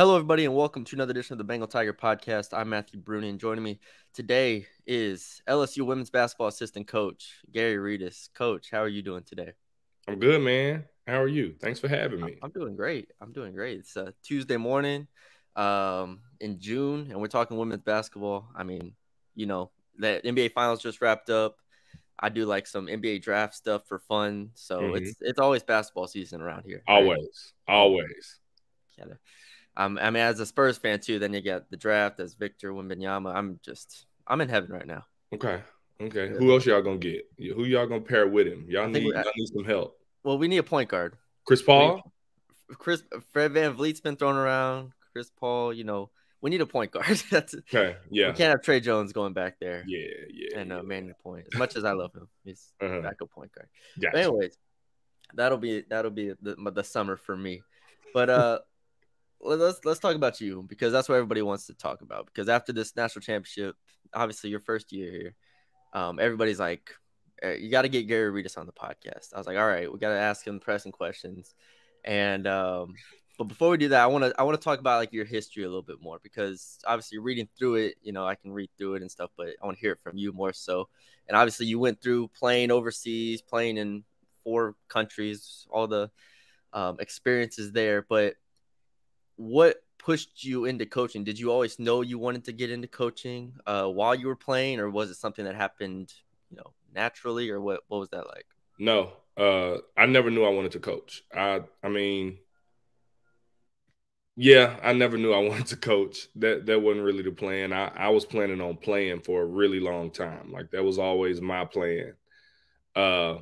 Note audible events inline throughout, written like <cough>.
Hello, everybody, and welcome to another edition of the Bengal Tiger Podcast. I'm Matthew Bruni, and joining me today is LSU women's basketball assistant coach Gary Redus. Coach, how are you doing today? I'm good, man. How are you? Thanks for having me. I'm doing great. I'm doing great. It's a Tuesday morning um, in June, and we're talking women's basketball. I mean, you know, the NBA Finals just wrapped up. I do like some NBA draft stuff for fun, so mm-hmm. it's it's always basketball season around here. Right? Always, always. Yeah. Um, I mean, as a Spurs fan too, then you get the draft as Victor Wembanyama. I'm just, I'm in heaven right now. Okay. Okay. Yeah. Who else y'all gonna get? Who y'all gonna pair with him? Y'all need, y'all need some help. Well, we need a point guard. Chris Paul. Chris Fred Van VanVleet's been thrown around. Chris Paul, you know, we need a point guard. <laughs> That's okay. Yeah. We can't have Tre Jones going back there. Yeah, yeah. And uh, yeah. Manny Point. As much as I love him, he's <laughs> uh-huh. backup point guard. Gotcha. anyways, that'll be that'll be the, the summer for me. But uh let's let's talk about you because that's what everybody wants to talk about. Because after this national championship, obviously your first year here, um, everybody's like, eh, you got to get Gary Redus on the podcast. I was like, all right, we got to ask him pressing questions, and um, but before we do that, I want to I want to talk about like your history a little bit more because obviously reading through it, you know, I can read through it and stuff, but I want to hear it from you more so. And obviously, you went through playing overseas, playing in four countries, all the um, experiences there, but what pushed you into coaching? Did you always know you wanted to get into coaching uh, while you were playing, or was it something that happened, you know, naturally, or what? What was that like? No, uh, I never knew I wanted to coach. I, I mean, yeah, I never knew I <laughs> wanted to coach. That that wasn't really the plan. I, I was planning on playing for a really long time. Like that was always my plan. Uh,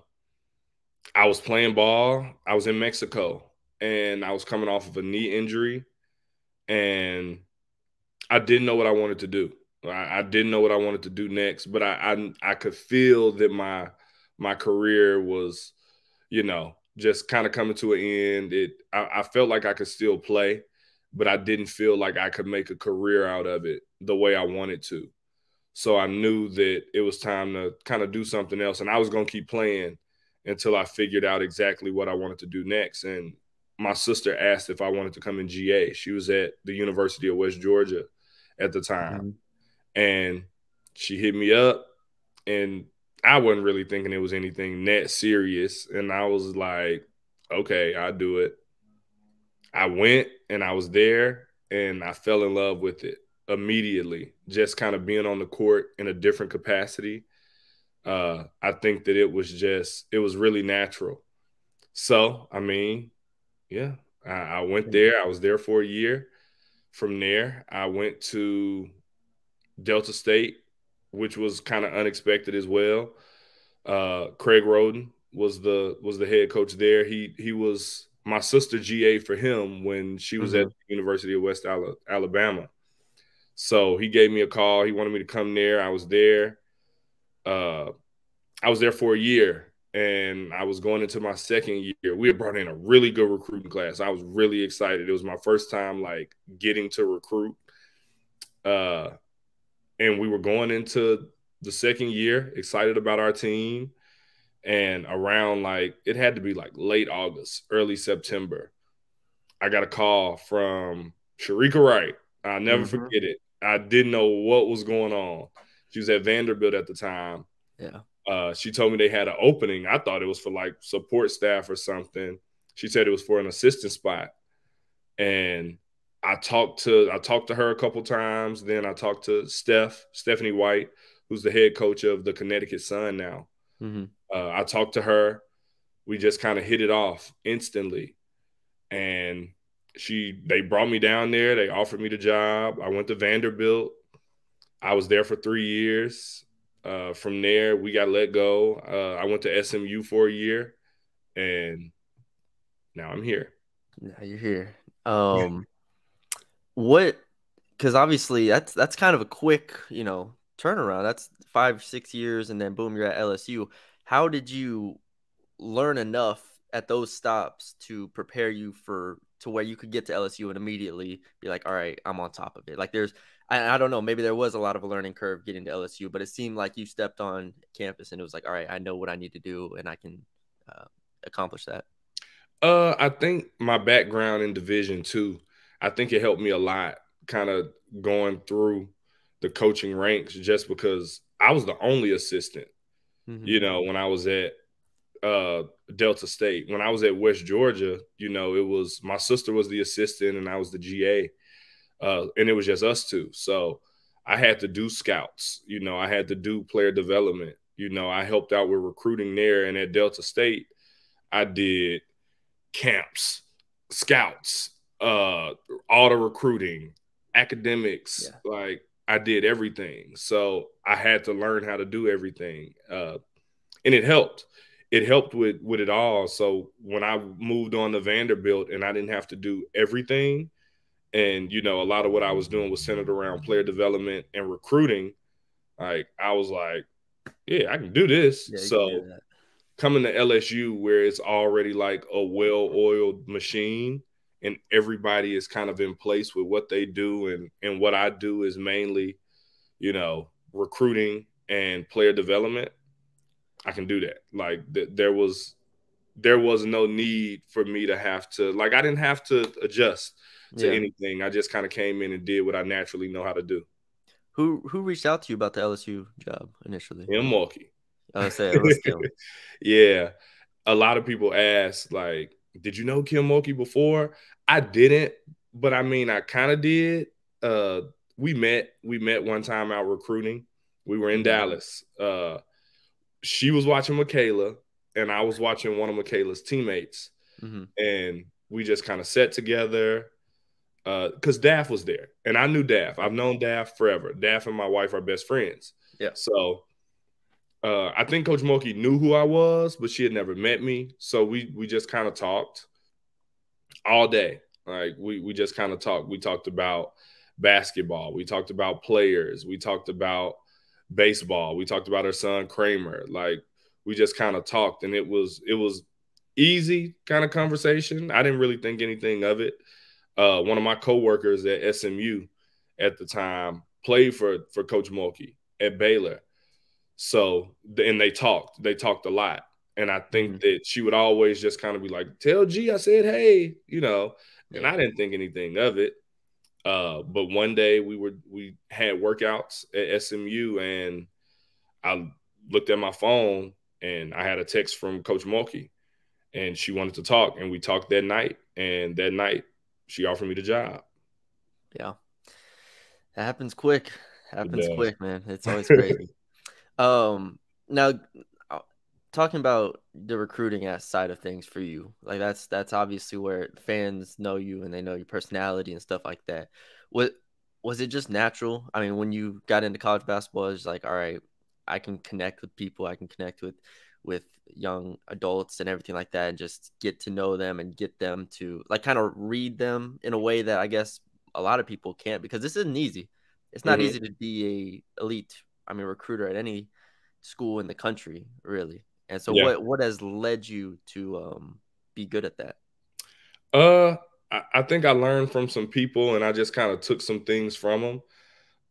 I was playing ball. I was in Mexico and I was coming off of a knee injury, and I didn't know what I wanted to do. I, I didn't know what I wanted to do next, but I, I I could feel that my my career was, you know, just kind of coming to an end. It I, I felt like I could still play, but I didn't feel like I could make a career out of it the way I wanted to. So I knew that it was time to kind of do something else, and I was gonna keep playing until I figured out exactly what I wanted to do next. And my sister asked if I wanted to come in GA. She was at the University of West Georgia at the time. Mm-hmm. And she hit me up and I wasn't really thinking it was anything that serious. And I was like, okay, I'll do it. I went and I was there and I fell in love with it immediately. Just kind of being on the court in a different capacity. Uh, I think that it was just, it was really natural. So, I mean, yeah, I, I went there. I was there for a year. From there, I went to Delta State, which was kind of unexpected as well. Uh, Craig Roden was the was the head coach there. He he was my sister GA for him when she was mm-hmm. at the University of West Alabama. So he gave me a call. He wanted me to come there. I was there. Uh, I was there for a year and I was going into my second year. We had brought in a really good recruiting class. I was really excited. It was my first time like getting to recruit. Uh, and we were going into the second year, excited about our team. And around like it had to be like late August, early September, I got a call from Sharika Wright. I'll never mm-hmm. forget it. I didn't know what was going on. She was at Vanderbilt at the time. Yeah. Uh, she told me they had an opening. I thought it was for like support staff or something. She said it was for an assistant spot. And I talked to I talked to her a couple times. Then I talked to Steph, Stephanie White, who's the head coach of the Connecticut Sun now. Mm-hmm. Uh, I talked to her. We just kind of hit it off instantly. And she they brought me down there. They offered me the job. I went to Vanderbilt. I was there for three years. Uh, from there, we got let go. Uh, I went to SMU for a year, and now I'm here. Now you're here. Um, what? Because obviously that's that's kind of a quick, you know, turnaround. That's five six years, and then boom, you're at LSU. How did you learn enough at those stops to prepare you for to where you could get to LSU and immediately be like, all right, I'm on top of it. Like there's, I, I don't know, maybe there was a lot of a learning curve getting to LSU, but it seemed like you stepped on campus and it was like, all right, I know what I need to do and I can uh, accomplish that. Uh, I think my background in Division two, I think it helped me a lot kind of going through the coaching ranks just because I was the only assistant, mm-hmm. you know, when I was at uh, Delta State. When I was at West Georgia, you know, it was my sister was the assistant and I was the GA. Uh, and it was just us two. So I had to do scouts, you know, I had to do player development. You know, I helped out with recruiting there. And at Delta State, I did camps, scouts, uh, all the recruiting, academics, yeah. like I did everything. So I had to learn how to do everything. Uh, and it helped. It helped with with it all. So when I moved on to Vanderbilt and I didn't have to do everything, and you know, a lot of what I was doing was centered around player development and recruiting, like I was like, yeah, I can do this. Yeah, so coming to LSU where it's already like a well-oiled machine and everybody is kind of in place with what they do and and what I do is mainly, you know, recruiting and player development. I can do that. Like th- there was there was no need for me to have to like I didn't have to adjust to yeah. anything. I just kind of came in and did what I naturally know how to do. Who who reached out to you about the LSU job initially? Kim Mulkey. I say <laughs> yeah. A lot of people ask, like, did you know Kim Mulkey before? I didn't, but I mean, I kind of did. Uh, we met. We met one time out recruiting. We were in mm-hmm. Dallas. Uh, she was watching Mikaylah, and I was watching one of Mikaylah's teammates, mm-hmm. and we just kind of sat together because uh, Daff was there, and I knew Daff. I've known Daff forever. Daff and my wife are best friends. Yeah. So uh, I think Coach Mulkey knew who I was, but she had never met me. So we we just kind of talked all day. Like we we just kind of talked. We talked about basketball. We talked about players. We talked about baseball. We talked about her son Kramer. Like we just kind of talked, and it was it was easy kind of conversation. I didn't really think anything of it. Uh, one of my coworkers at SMU at the time played for for Coach Mulkey at Baylor. So and they talked. They talked a lot. And I think mm-hmm. that she would always just kind of be like, tell G I said, hey, you know, and I didn't think anything of it. Uh, but one day we were we had workouts at SMU and I looked at my phone and I had a text from Coach Mulkey and she wanted to talk and we talked that night and that night she offered me the job. Yeah. That happens quick. Happens quick, man. It's always <laughs> crazy. um now talking about the recruiting side of things for you, like that's that's obviously where fans know you and they know your personality and stuff like that. What was it just natural? I mean, when you got into college basketball, it's like, all right, I can connect with people, I can connect with with young adults and everything like that, and just get to know them and get them to like kind of read them in a way that I guess a lot of people can't because this isn't easy. It's not mm-hmm. easy to be a elite, I mean, recruiter at any school in the country, really. And so, yeah. what what has led you to um, be good at that? Uh, I, I think I learned from some people, and I just kind of took some things from them.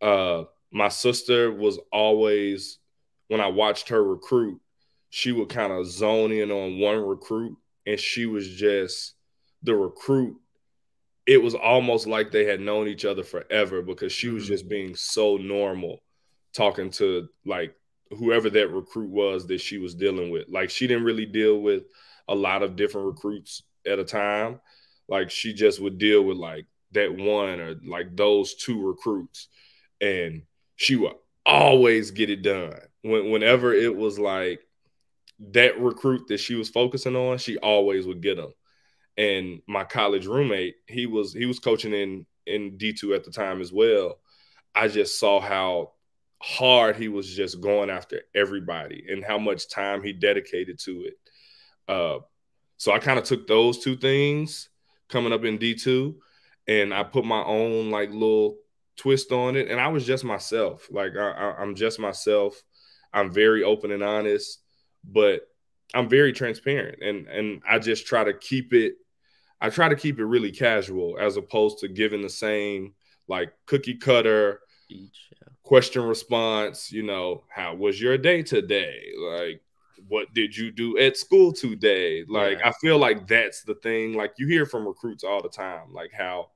Uh, my sister was always when I watched her recruit, she would kind of zone in on one recruit, and she was just the recruit. It was almost like they had known each other forever because she was mm-hmm. just being so normal, talking to like whoever that recruit was that she was dealing with. Like she didn't really deal with a lot of different recruits at a time. Like she just would deal with like that one or like those two recruits. And she would always get it done. When, whenever it was like that recruit that she was focusing on, she always would get them. And my college roommate, he was he was coaching in in D2 at the time as well. I just saw how hard he was just going after everybody and how much time he dedicated to it. Uh, so I kind of took those two things coming up in D2 and I put my own like little twist on it. And I was just myself. Like I, I'm just myself. I'm very open and honest, but I'm very transparent and and I just try to keep it I try to keep it really casual as opposed to giving the same like cookie cutter Each, yeah question response, you know, how was your day today? Like, what did you do at school today? Like, yeah. I feel like that's the thing. Like, you hear from recruits all the time, like how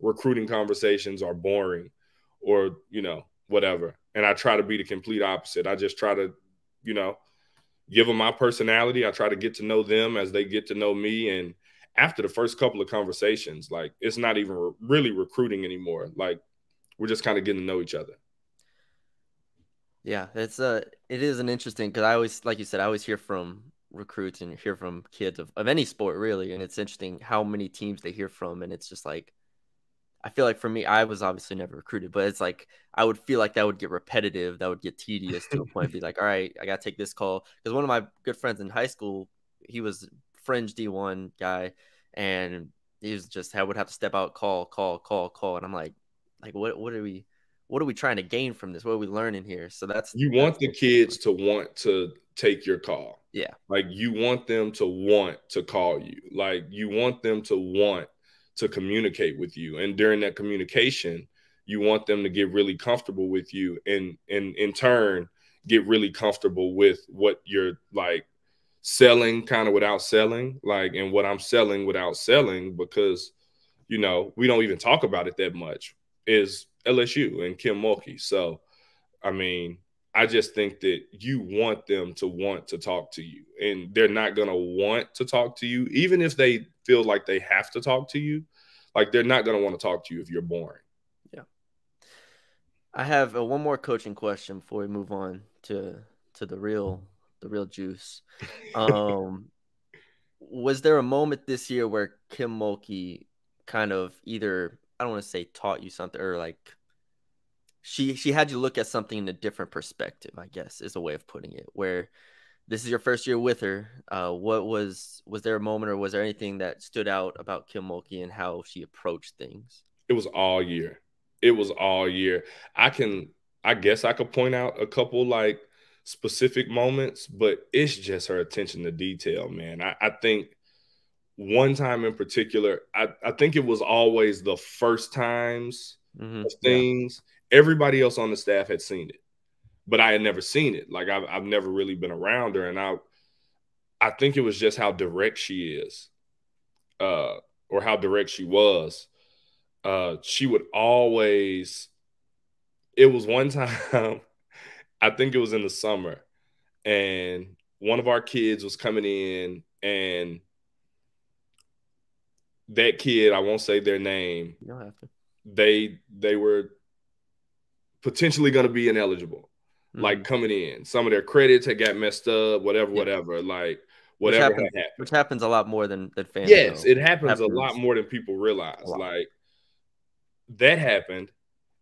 recruiting conversations are boring or, you know, whatever. And I try to be the complete opposite. I just try to, you know, give them my personality. I try to get to know them as they get to know me. And after the first couple of conversations, like it's not even re- really recruiting anymore. Like we're just kind of getting to know each other. Yeah, it's uh it is an interesting because I always like you said, I always hear from recruits and hear from kids of, of any sport really. And it's interesting how many teams they hear from. And it's just like I feel like for me, I was obviously never recruited, but it's like I would feel like that would get repetitive, that would get tedious to a point. Be like, <laughs> all right, I gotta take this call because one of my good friends in high school, he was fringe D one guy, and he was just I would have to step out, call, call, call, call, and I'm like, like what what are we what are we trying to gain from this? What are we learning here? So that's you that's want the kids to want to take your call. Yeah. Like you want them to want to call you. Like you want them to want to communicate with you. And during that communication, you want them to get really comfortable with you and and in turn get really comfortable with what you're like selling kind of without selling, like and what I'm selling without selling because you know, we don't even talk about it that much is LSU and Kim Mulkey. So I mean, I just think that you want them to want to talk to you, and they're not going to want to talk to you, even if they feel like they have to talk to you. Like they're not going to want to talk to you if you're boring. Yeah. I have uh, one more coaching question before we move on to to the real the real juice. <laughs> Um, was there a moment this year where Kim Mulkey kind of either I don't want to say taught you something or like she she had you look at something in a different perspective i guess is a way of putting it where this is your first year with her uh, what was was there a moment or was there anything that stood out about kim mulkey and how she approached things? It was all year. It was all year. I can i guess i could point out a couple like specific moments but it's just her attention to detail man. I, I think one time in particular I, I think it was always the first times mm-hmm. of things. Yeah everybody else on the staff had seen it, but I had never seen it. Like I've, I've never really been around her, and I, I think it was just how direct she is, uh, or how direct she was. Uh, she would always. It was one <laughs> time, I think it was in the summer, and one of our kids was coming in, and that kid, I won't say their name. You don't have to. They they were potentially going to be ineligible, mm-hmm. like coming in. Some of their credits had got messed up, whatever, yeah. whatever. Like whatever which happens, which happens a lot more than than fans. Yes, know. it happens, happens, a lot more than people realize. Like that happened,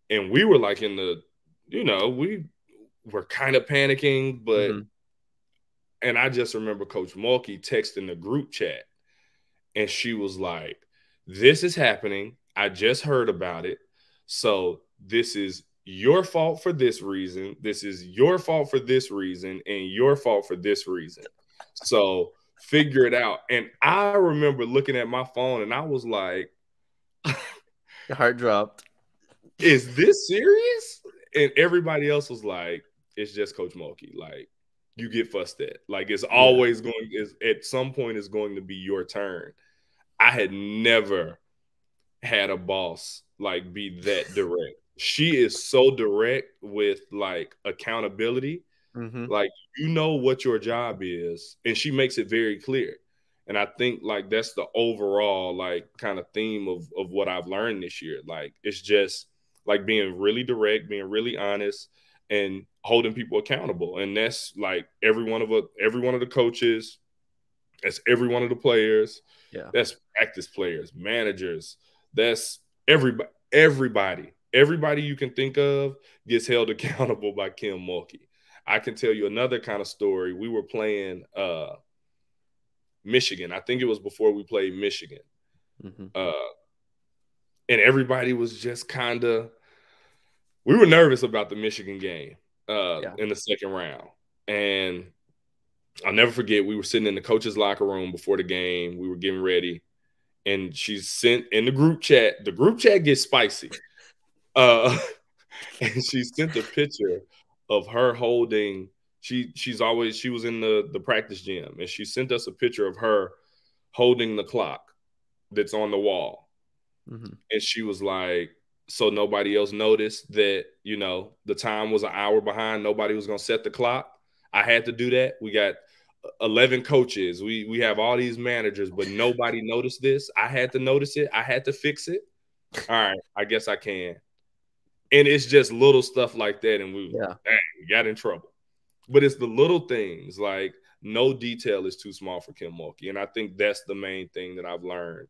and we were like in the, you know, we were kind of panicking, but. Mm-hmm. And I just remember Coach Mulkey texting the group chat, and she was like, "This is happening. I just heard about it. So this is your fault for this reason. This is your fault for this reason, and your fault for this reason. So figure it out. And I remember looking at my phone and I was like, Your heart dropped. Is this serious? And everybody else was like, It's just Coach Mulkey. Like, you get fussed at. Like, it's always going, is at some point, it's going to be your turn. I had never had a boss like be that direct she is so direct with like accountability. Mm-hmm. Like you know what your job is, and she makes it very clear. And I think like that's the overall like kind of theme of of what I've learned this year. Like it's just like being really direct, being really honest, and holding people accountable. And that's like every one of a, every one of the coaches, that's every one of the players, yeah, that's practice players, managers, that's everybody, everybody everybody you can think of gets held <laughs> accountable by Kim Mulkey. I can tell you another kind of story. We were playing uh, Michigan. I think it was before we played Michigan. Mm-hmm. Uh, and everybody was just kind of, we were nervous about the Michigan game uh, yeah. in the second round. And I'll never forget, we were sitting in the coach's locker room before the game. We were getting ready. And she sent in the group chat, the group chat gets spicy. Uh, <laughs> and she sent a picture of her holding. She she's always she was in the the practice gym, and she sent us a picture of her holding the clock that's on the wall. mm-hmm. and she was like, "So nobody else noticed that you know the time was an hour behind. Nobody was gonna set the clock. I had to do that. We got." 11 coaches we we have all these managers but nobody noticed this i had to notice it i had to fix it all right i guess i can and it's just little stuff like that and we, yeah. dang, we got in trouble but it's the little things like no detail is too small for Kim Mulkey. And I think that's the main thing that I've learned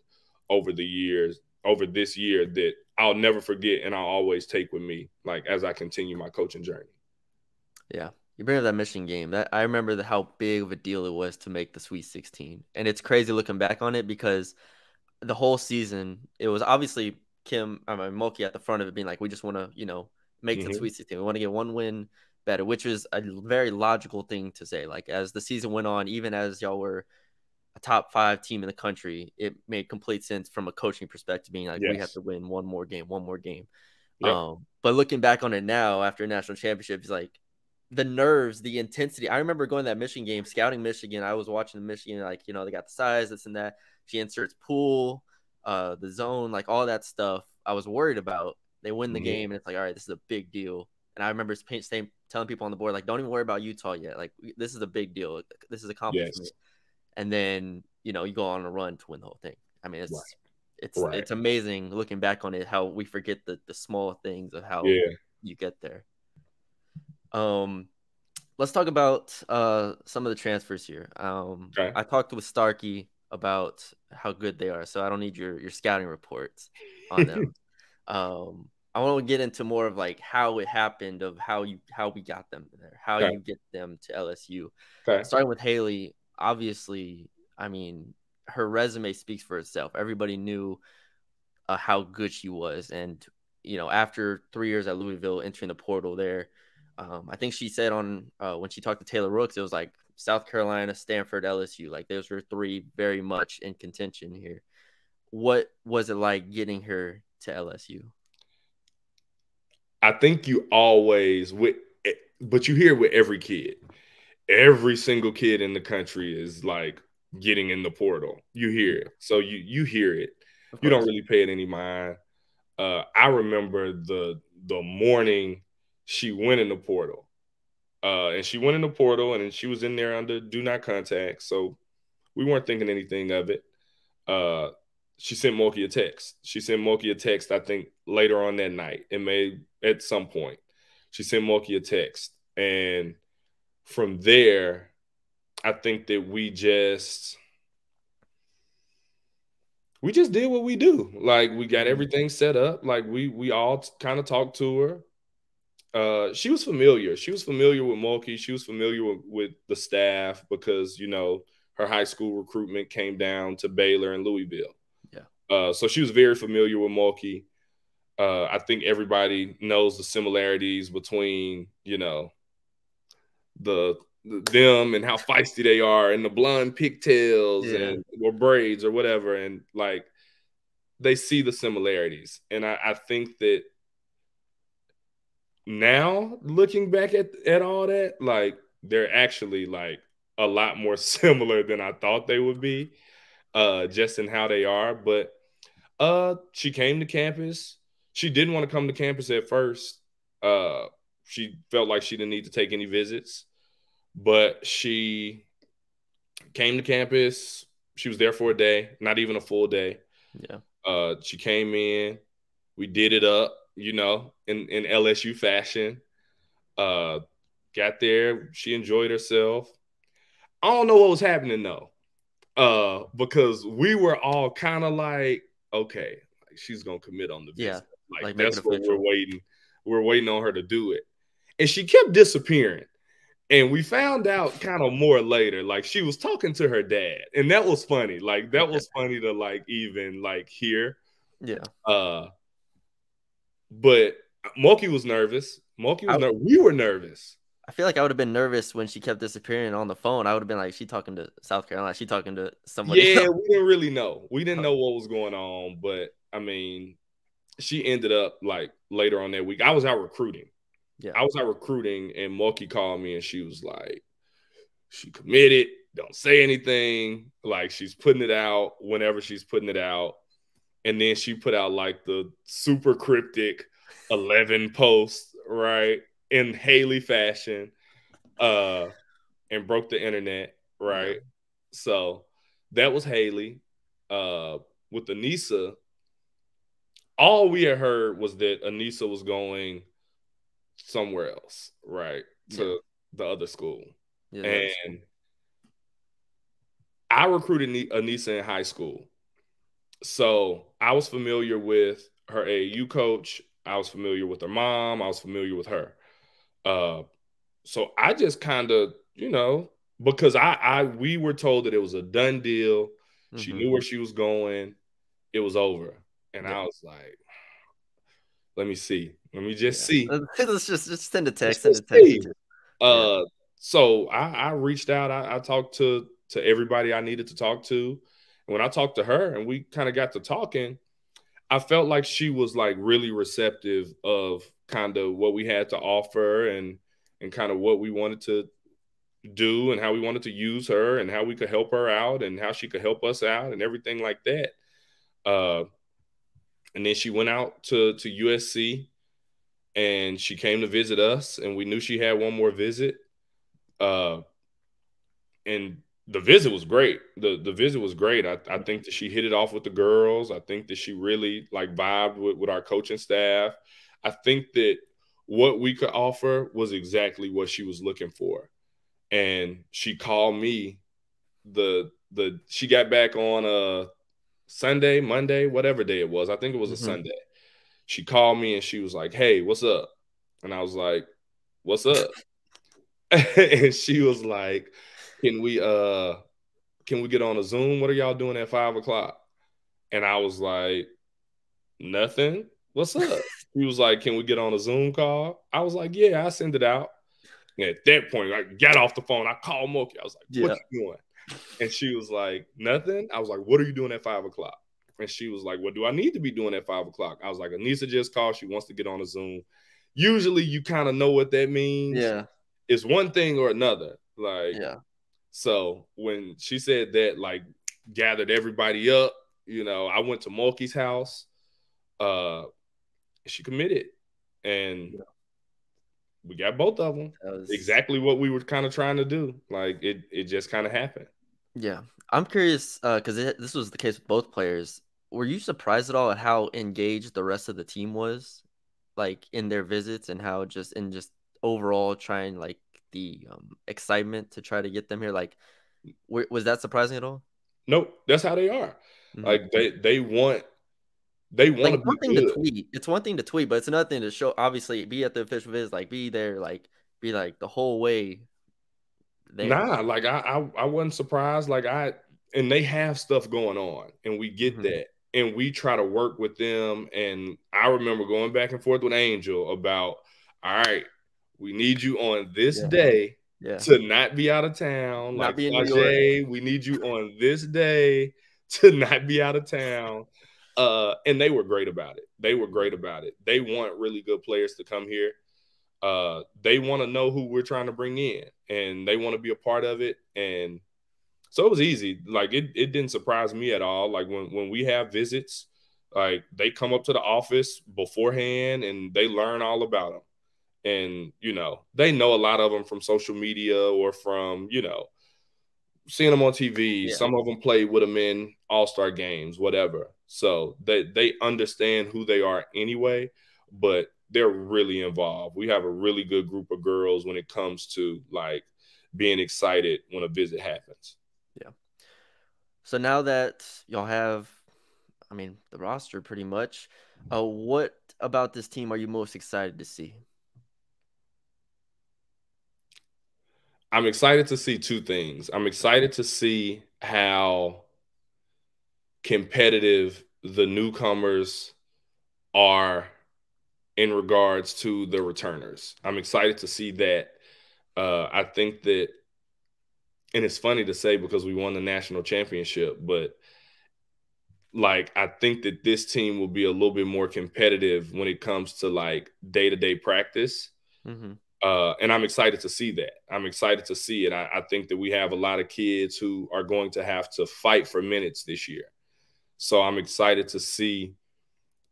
over the years, over this year that I'll never forget and I'll always take with me, like as I continue my coaching journey. Yeah. You bring up that Michigan game. That I remember the, how big of a deal it was to make the Sweet 16. And it's crazy looking back on it because the whole season, it was obviously Kim, I mean, Mulkey at the front of it being like, we just want to, you know, make mm-hmm. the Sweet 16. We want to get one win better, which is a very logical thing to say. Like as the season went on, even as y'all were a top five team in the country, it made complete sense from a coaching perspective, being like yes. we have to win one more game, one more game. Yep. Um, but looking back on it now after a national championship, it's like the nerves, the intensity. I remember going to that Michigan game, scouting Michigan. I was watching the Michigan, like, you know, they got the size, this and that. She inserts pool, uh, the zone, like all that stuff. I was worried about. They win the mm-hmm. game, and it's like, all right, this is a big deal. And I remember saying, telling people on the board, like, don't even worry about Utah yet. Like, this is a big deal. This is a accomplishment. Yes. And then, you know, you go on a run to win the whole thing. I mean, it's right. it's right. it's amazing looking back on it how we forget the the small things of how yeah. you get there. Um, let's talk about uh some of the transfers here. Um, okay. I talked with Starkey about how good they are, so I don't need your your scouting reports on them. <laughs> um, I want to get into more of like how it happened, of how you how we got them there, how okay. you get them to LSU. Okay. Starting with Hailey, obviously, I mean, her resume speaks for itself. Everybody knew uh, how good she was, and you know, after three years at Louisville, entering the portal there, um, I think she said on uh, when she talked to Taylor Rooks, it was like South Carolina, Stanford, LSU. Like those were three very much in contention here. What was it like getting her to LSU? I think you always with, but you hear with every kid. Every single kid in the country is like getting in the portal. You hear it, so you you hear it. You don't really pay it any mind. Uh, I remember the the morning she went in the portal, uh, and she went in the portal, and she was in there under do not contact. So we weren't thinking anything of it. Uh, she sent Mulkey a text. She sent Mulkey a text, I think, later on that night. It may at some point. She sent Mulkey a text. And from there, I think that we just we just did what we do. Like we got mm-hmm. everything set up. Like we we all kind of talked to her. Uh, she was familiar. She was familiar with Mulkey. She was familiar with, with the staff because you know her high school recruitment came down to Baylor and Louisville. Yeah. Uh, so she was very familiar with Mulkey. Uh, I think everybody knows the similarities between, you know, the, the them and how feisty they are, and the blonde pigtails yeah. and or braids or whatever, and like they see the similarities. And I, I think that now looking back at at all that, like they're actually like a lot more <laughs> similar than I thought they would be, uh, just in how they are. But uh, she came to campus. She didn't want to come to campus at first. Uh, she felt like she didn't need to take any visits, but she came to campus. She was there for a day, not even a full day. Yeah. Uh, she came in. We did it up, you know, in in LSU fashion. Uh, got there. She enjoyed herself. I don't know what was happening though, uh, because we were all kind of like, okay, like she's gonna commit on the visit. Yeah, like, like that's what we're waiting. We're waiting on her to do it, and she kept disappearing. And we found out kind of more later, like she was talking to her dad, and that was funny. Like that was funny to like even like hear. Yeah. Uh, but Mulkey was nervous. Mulkey was nervous. We were nervous. I feel like I would have been nervous when she kept disappearing on the phone. I would have been like, she talking to South Carolina. She talking to somebody. Yeah, else. we didn't really know. We didn't know what was going on, but I mean, she ended up like later on that week. I was out recruiting. Yeah, I was out recruiting, and Mulkey called me, and she was like, she committed. Don't say anything. Like she's putting it out whenever she's putting it out. and then she put out like the super cryptic 11 posts, right? In Hailey fashion, uh, and broke the internet, right? So that was Hailey. Uh, with Aneesah, all we had heard was that Aneesah was going somewhere else, right? To yeah. the other school. Yeah, and I recruited Aneesah in high school. So I was familiar with her AAU coach. I was familiar with her mom. I was familiar with her. Uh, so I just kind of, you know, because I, I, we were told that it was a done deal. Mm-hmm. She knew where she was going. It was over, and yeah. I was like, "Let me see. Let me just yeah. see. <laughs> Let's just just send a text. Send a text. Uh, so I, I reached out. I, I talked to to everybody I needed to talk to. And when I talked to her and we kind of got to talking, I felt like she was like really receptive of kind of what we had to offer and and kind of what we wanted to do and how we wanted to use her and how we could help her out and how she could help us out and everything like that. Uh, and then she went out to to USC and she came to visit us and we knew she had one more visit. Uh, and the visit was great. The the visit was great. I, I think that she hit it off with the girls. I think that she really like vibed with, with our coaching staff. I think that what we could offer was exactly what she was looking for. And she called me the the she got back on a Sunday, Monday, whatever day it was. I think it was a mm-hmm. Sunday. She called me and she was like, Hey, what's up? And I was like, What's up? <laughs> and she was like, can we uh can we get on a Zoom? What are y'all doing at five o'clock? And I was like, nothing. What's up? <laughs> he was like, Can we get on a Zoom call? I was like, Yeah, I send it out. And at that point, I got off the phone. I called Mulkey. I was like, What yeah. you doing? And she was like, Nothing. I was like, What are you doing at five o'clock? And she was like, What do I need to be doing at five o'clock? I was like, Aneesah just called. She wants to get on a Zoom. Usually you kind of know what that means. Yeah. It's one thing or another. Like, yeah. So when she said that, like gathered everybody up, you know, I went to Mulkey's house. Uh, she committed, and yeah. we got both of them. Was... Exactly what we were kind of trying to do. Like it, it just kind of happened. Yeah, I'm curious because uh, this was the case with both players. Were you surprised at all at how engaged the rest of the team was, like in their visits and how just in just overall trying like the um, excitement to try to get them here? Like, w- was that surprising at all? Nope, that's how they are. Mm-hmm. Like they they want they want like, one thing good. to tweet. It's one thing to tweet, but it's another thing to show. Obviously, be at the official visit, like be there, like be like the whole way. There. Nah, like I, I I wasn't surprised. Like I and they have stuff going on, and we get mm-hmm. that, and we try to work with them. And I remember going back and forth with Angel about, all right, we need you on this yeah. day yeah. to not be out of town. Not like be in we need you on this day to <laughs> not be out of town. Uh, and they were great about it. They were great about it. They want really good players to come here. Uh, they want to know who we're trying to bring in, and they want to be a part of it. And so it was easy. Like it, it didn't surprise me at all. Like when when we have visits, like they come up to the office beforehand and they learn all about them and you know they know a lot of them from social media or from you know seeing them on TV. Yeah. Some of them play with them in All Star games, whatever. So they they understand who they are anyway, but they're really involved. We have a really good group of girls when it comes to like being excited when a visit happens. Yeah. So now that y'all have, I mean, the roster pretty much, uh, what about this team are you most excited to see? I'm excited to see two things. I'm excited to see how competitive the newcomers are in regards to the returners. I'm excited to see that. Uh, I think that, and it's funny to say because we won the national championship, but like I think that this team will be a little bit more competitive when it comes to like day to day practice. Mm-hmm. Uh, and I'm excited to see that. I'm excited to see it. I, I, think that we have a lot of kids who are going to have to fight for minutes this year. So I'm excited to see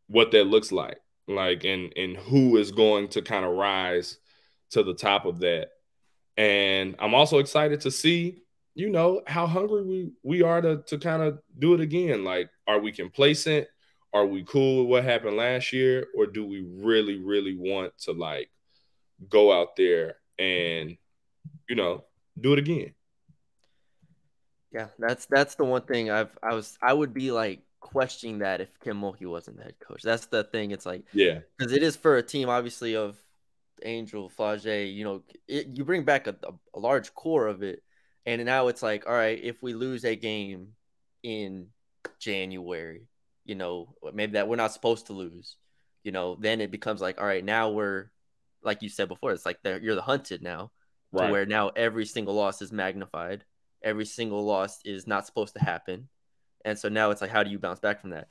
what that looks like, like and and who is going to kind of rise to the top of that. And I'm also excited to see, you know, how hungry we we are to to kind of do it again. Like, are we complacent? Are we cool with what happened last year, or do we really, really want to like go out there and, you know, do it again? Yeah, that's that's the one thing I've I was I would be like questioning that if Kim Mulkey wasn't the head coach. That's the thing. It's like yeah, because it is for a team obviously of Angel, Flau'jae. You know, it, you bring back a, a, a large core of it, and now it's like, all right, if we lose a game in January, you know, maybe that we're not supposed to lose, you know, then it becomes like, all right, now we're like you said before, it's like you're the hunted now, right. where now every single loss is magnified every single loss is not supposed to happen. And so now it's like, how do you bounce back from that?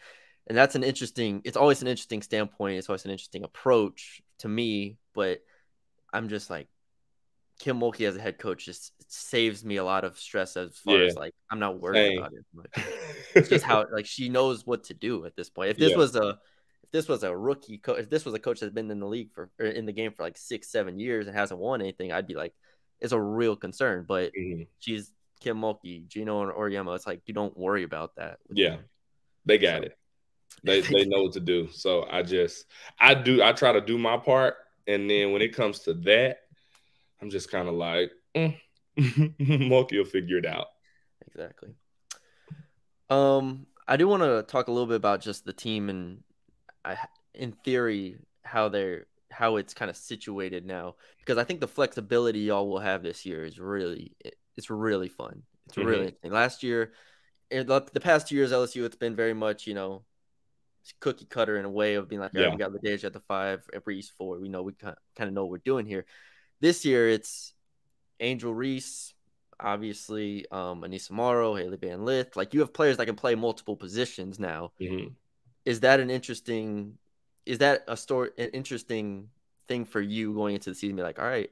And that's an interesting, it's always an interesting standpoint. It's always an interesting approach to me. But I'm just like, Kim Mulkey as a head coach just saves me a lot of stress as far yeah. as like, I'm not worried Same. about it. Like, it's just how, like, she knows what to do at this point. If this <laughs> yeah. was a, if this was a rookie coach, if this was a coach that's been in the league for, in the game for like six, seven years and hasn't won anything, I'd be like, it's a real concern. But mm-hmm. she's Kim Mulkey, Geno and Auriemma. It's like you don't worry about that. Yeah, they got so. it. They they <laughs> know what to do. So I just I do I try to do my part, and then when it comes to that, I'm just kind of like, mm. <laughs> Mulkey will figure it out. Exactly. Um, I do want to talk a little bit about just the team and I, in theory, how they're how it's kind of situated now because I think the flexibility y'all will have this year is really it's really fun. It's mm-hmm. really interesting. Last year, the past two years LSU, it's been very much you know cookie cutter in a way of being like, yeah. we got LaDazhia at the five, Reese four. We know we kind of know what we're doing here. This year, it's Angel Reese, obviously, um, Aneesah Morrow, Hailey Van Lith. Like you have players that can play multiple positions now. Mm-hmm. Is that an interesting? Is that a story? An interesting thing for you going into the season? Be like, all right,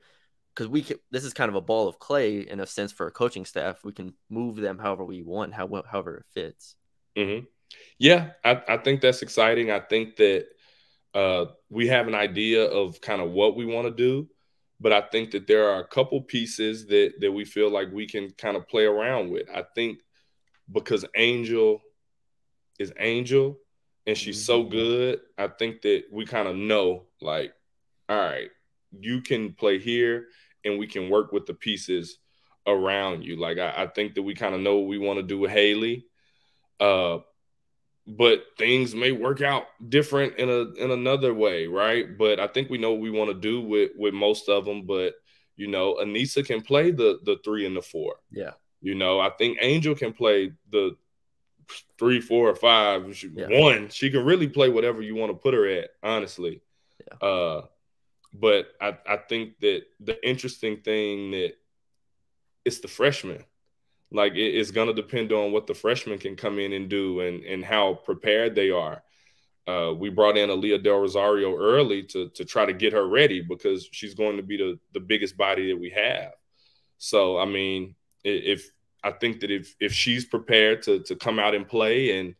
because we can, this is kind of a ball of clay in a sense for a coaching staff. We can move them however we want, how, however it fits. Mm-hmm. Yeah, I, I, think that's exciting. I think that uh, we have an idea of kind of what we want to do, but I think that there are a couple pieces that that we feel like we can kind of play around with. I think because Angel is Angel and she's mm-hmm. so good, I think that we kind of know like, all right, you can play here and we can work with the pieces around you. Like I, I think that we kind of know what we want to do with Hailey. Uh, but things may work out different in a in another way, right? But I think we know what we want to do with with most of them. But you know, Aneesah can play the the three and the four. Yeah. You know, I think Angel can play the three, four, or five. She, yeah. One, she can really play whatever you want to put her at, honestly. Yeah. Uh, but I, I think that the interesting thing that it's the freshman. Like it, it's gonna depend on what the freshmen can come in and do and and how prepared they are. Uh, we brought in Aalyah Del Rosario early to to try to get her ready because she's going to be the the biggest body that we have. So I mean, if I think that if if she's prepared to to come out and play and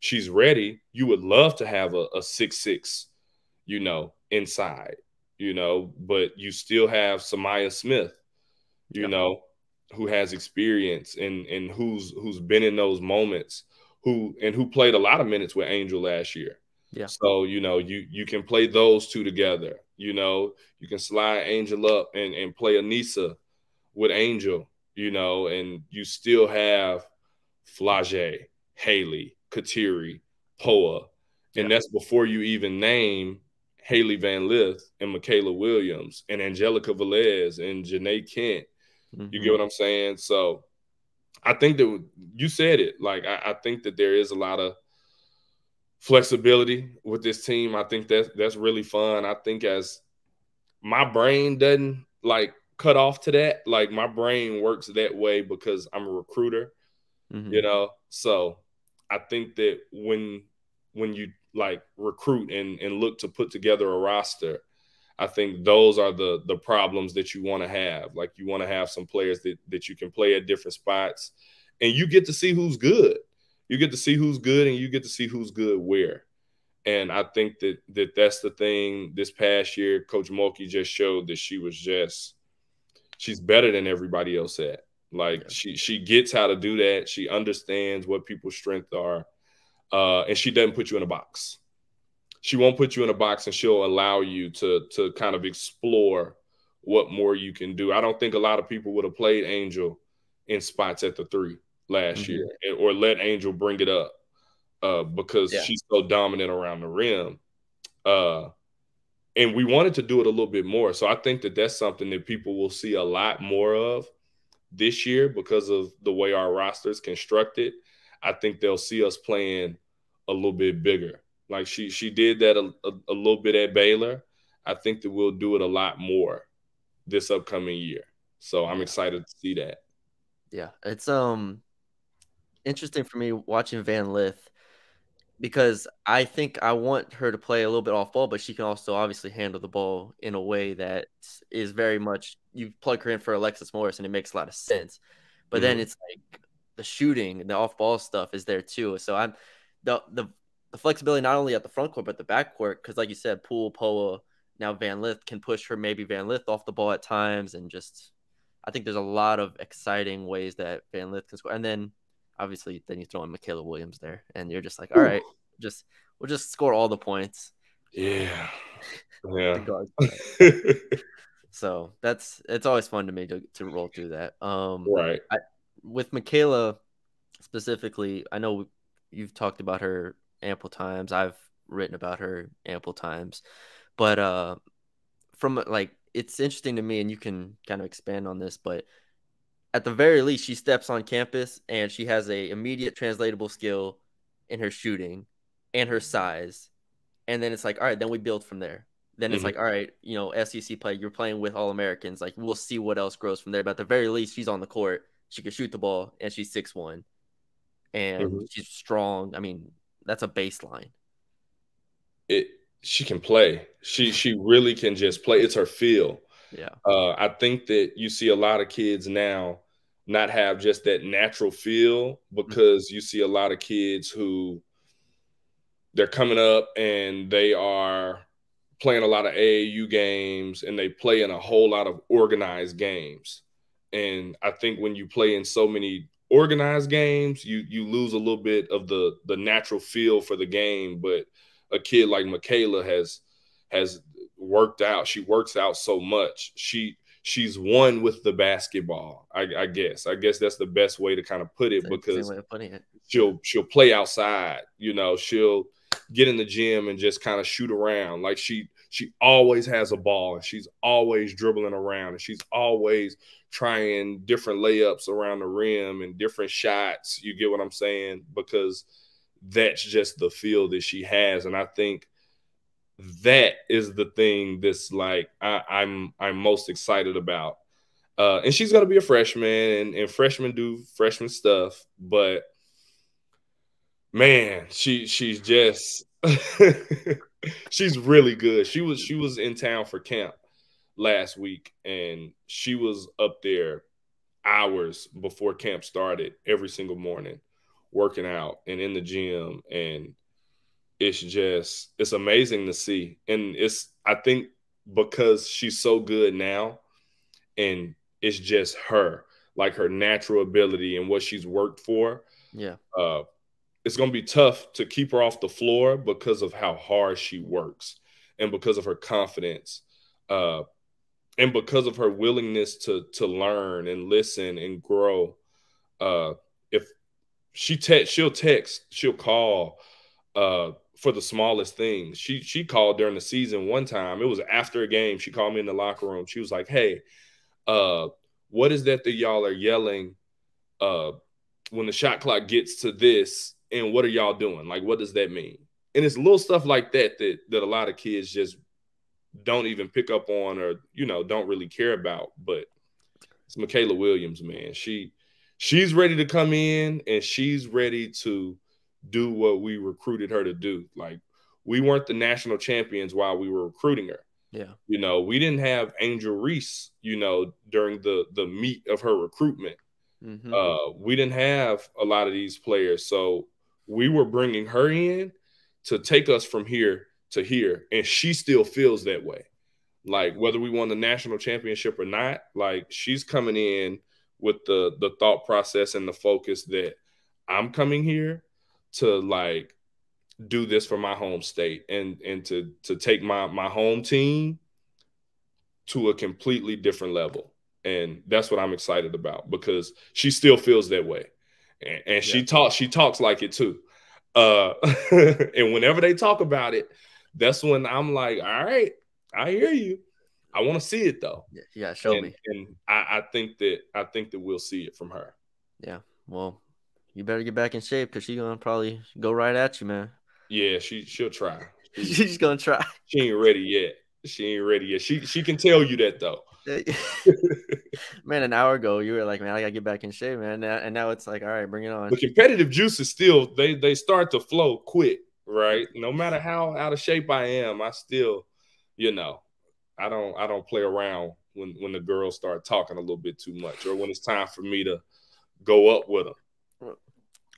she's ready, you would love to have a, a six six, you know, inside you know, but you still have Sa'Myah Smith, you know, who has experience and and who's who's been in those moments, who and who played a lot of minutes with Angel last year. Yeah. So, you know, you you can play those two together. You know, you can slide Angel up and, and play Aneesah with Angel, you know, and you still have Flau'jae, Hailey, Kateri, Poa. And yeah. that's before you even name Hailey Van Lith and Mikaylah Williams and Angelica Velez and Janae Kent. Mm-hmm. You get what I'm saying? So I think that you said it. Like I, I, think that there is a lot of flexibility with this team. I think that's that's really fun. I think as my brain doesn't like cut off to that, like my brain works that way because I'm a recruiter. Mm-hmm. You know, so I think that when when you like recruit and and look to put together a roster i think those are the the problems that you want to have like you want to have some players that that you can play at different spots and you get to see who's good you get to see who's good and you get to see who's good where. And I think that that that's the thing. This past year, Coach Mulkey just showed that she was just she's better than everybody else at. Like yeah. she she gets how to do that. She understands what people's strengths are, uh, and she doesn't put you in a box. She won't put you in a box, and she'll allow you to to kind of explore what more you can do. I don't think a lot of people would have played Angel in spots at the three last mm-hmm. year, or let Angel bring it up uh, because yeah. she's so dominant around the rim. Uh, and we wanted to do it a little bit more. So I think that that's something that people will see a lot more of this year because of the way our roster is constructed. I think they'll see us playing a little bit bigger. Like she she did that a, a, a little bit at Baylor. I think that we'll do it a lot more this upcoming year. So I'm excited to see that. Yeah, it's um interesting for me watching Van Lith because I think I want her to play a little bit off ball, but she can also obviously handle the ball in a way that is very much you plug her in for Alexis Morris and it makes a lot of sense. But mm-hmm. then it's like the shooting, and the off ball stuff is there too. So I'm the the, the flexibility not only at the front court but the back court because like you said, Poole, Poa, now Van Lith can push her maybe Van Lith off the ball at times and just I think there's a lot of exciting ways that Van Lith can score. And then obviously then you throw in Mikaylah Williams there and you're just like, all right, just we'll just score all the points. Yeah. <laughs> Yeah. <laughs> so that's it's always fun to me to, to roll through that. Um right. I, with Mikaylah specifically, I know you've talked about her ample times. I've written about her ample times. But uh from like it's interesting to me and you can kind of expand on this, but at the very least, she steps on campus and she has a immediate translatable skill in her shooting and her size. And then it's like, all right, then we build from there. Then it's mm-hmm. like, all right, you know, SEC play, you're playing with all Americans. Like, we'll see what else grows from there. But at the very least, she's on the court. She can shoot the ball and she's six one, and mm-hmm. she's strong. I mean, that's a baseline. It she can play. She she really can just play. It's her feel. Yeah. Uh, I think that you see a lot of kids now not have just that natural feel because you see a lot of kids who they're coming up and they are playing a lot of AAU games and they play in a whole lot of organized games. And I think when you play in so many organized games, you you lose a little bit of the the natural feel for the game. But a kid like Mikaylah has has worked out. She works out so much. She she's one with the basketball. I, I, guess. I guess that's the best way to kind of put it because it. she'll she'll play outside. You know, she'll get in the gym and just kind of shoot around. Like she she always has a ball and she's always dribbling around and she's always trying different layups around the rim and different shots. You get what I'm saying? Because that's just the feel that she has. And I think that is the thing that's like I, am I'm, I'm most excited about. Uh, and she's gonna be a freshman, and, and freshmen do freshman stuff, but man, she she's just <laughs> she's really good. She was she was in town for camp last week, and she was up there hours before camp started every single morning, working out and in the gym and it's just it's amazing to see. And it's i think because she's so good now and it's just her like her natural ability and what she's worked for yeah. uh it's going to be tough to keep her off the floor because of how hard she works and because of her confidence uh and because of her willingness to to learn and listen and grow. Uh if she text she'll text she'll call uh for the smallest things. She she called during the season one time. It was after a game. She called me in the locker room. She was like, "Hey, uh, what is that that y'all are yelling uh when the shot clock gets to this and what are y'all doing? Like what does that mean?" And it's little stuff like that that that a lot of kids just don't even pick up on or you know don't really care about, but it's Mikaylah Williams, man. She she's ready to come in and she's ready to do what we recruited her to do. Like we weren't the national champions while we were recruiting her. Yeah. You know, we didn't have Angel Reese, you know, during the the meat of her recruitment. Mm-hmm. Uh, we didn't have a lot of these players. So we were bringing her in to take us from here to here, and she still feels that way. Like whether we won the national championship or not, like she's coming in with the the thought process and the focus that I'm coming here to like do this for my home state and and to to take my my home team to a completely different level. And that's what I'm excited about because she still feels that way. And, and she talks she talks like it too. Uh <laughs> and whenever they talk about it, that's when I'm like, all right, I hear you. I want to see it though. Yeah, show and, me. And I, I think that I think that we'll see it from her. Yeah. Well, you better get back in shape because she's gonna probably go right at you, man. Yeah, she she'll try. <laughs> She, she's gonna try. She ain't ready yet. She ain't ready yet. She she can tell you that though. <laughs> man, an hour ago you were like, man, I gotta get back in shape, man. And now it's like, all right, bring it on. The competitive juices still they they start to flow quick, right? No matter how out of shape I am, I still, you know, I don't I don't play around when when the girls start talking a little bit too much, or when it's time for me to go up with them.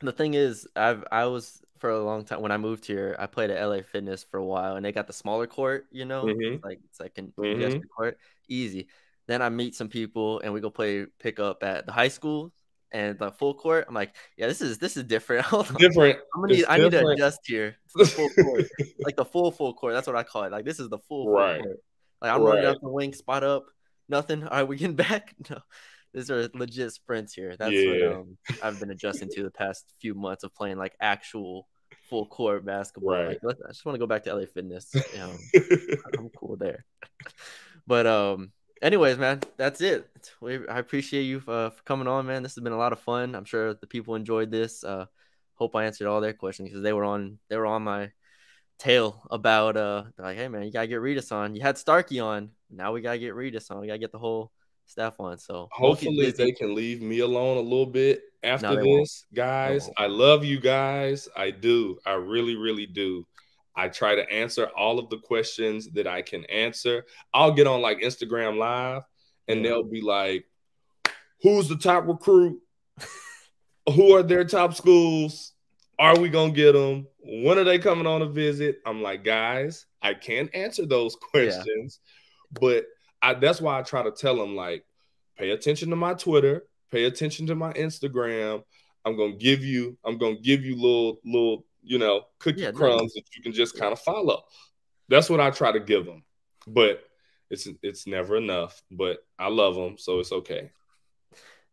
The thing is, I've I was for a long time when I moved here. I played at LA Fitness for a while, and they got the smaller court. You know, mm-hmm. like it's like an mm-hmm. court, easy. Then I meet some people, and we go play pickup at the high school and the full court. I'm like, yeah, this is this is different. <laughs> different. I'm gonna need, I need to adjust here. <laughs> the full court, like the full full court. That's what I call it. Like this is the full, right. Full court. Like I'm right. running up the wing, spot up, nothing. All right, we getting <laughs> back. No, these are legit sprints here. That's yeah. what um, I've been adjusting to the past few months of playing like actual full court basketball. Right. Like, I just want to go back to LA Fitness. <laughs> I'm cool there. <laughs> but um, anyways, man, that's it. We, I appreciate you uh, for coming on, man. This has been a lot of fun. I'm sure the people enjoyed this. Uh, hope I answered all their questions because they were on they were on my tail about uh like hey man you gotta get Redus on you had Starkey on now we gotta get Redus on we gotta get the whole staff on so hopefully they can leave me alone a little bit after no, this won't. guys I love you guys. I do. I really really do. I try to answer all of the questions that I can answer. I'll get on like Instagram live and they'll be like who's the top recruit? <laughs> Who are their top schools? Are we gonna get them? When are they coming on a visit? I'm like, guys, I can't answer those <laughs> questions, yeah. but I, that's why I try to tell them like, pay attention to my Twitter, pay attention to my Instagram. I'm gonna give you, I'm gonna give you little, little, you know, cookie yeah, crumbs that you can just kind of follow. That's what I try to give them, but it's it's never enough. But I love them, so it's okay.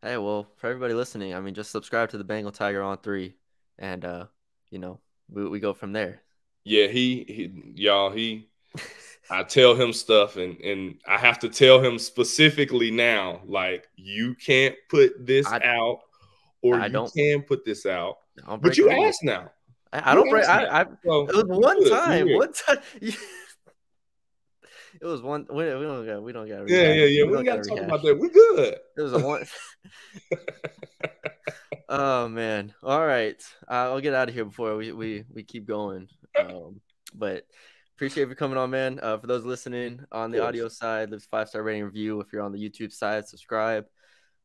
Hey, well, for everybody listening, I mean, just subscribe to the Bengal Tiger on three and uh, you know, we, we go from there. Yeah, he, he y'all, he <laughs> I tell him stuff and and I have to tell him specifically now, like you can't put this I, out or I you don't, can put this out. But you asked now. I, I don't break. I, I so, it was one good, time. One time. <laughs> it was one. We, we don't got. We don't got. Yeah, yeah, yeah. We, we got to talk about that. We good. It was a one. <laughs> <laughs> oh man! All right, I'll get out of here before we we we keep going. Um, but appreciate you coming on, man. Uh, for those listening on the audio side, leave a five star rating review. If you're on the YouTube side, subscribe.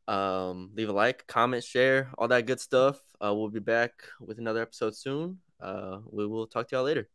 Um, leave a like, comment, share, all that good stuff. Uh, we'll be back with another episode soon. Uh, we will talk to y'all later.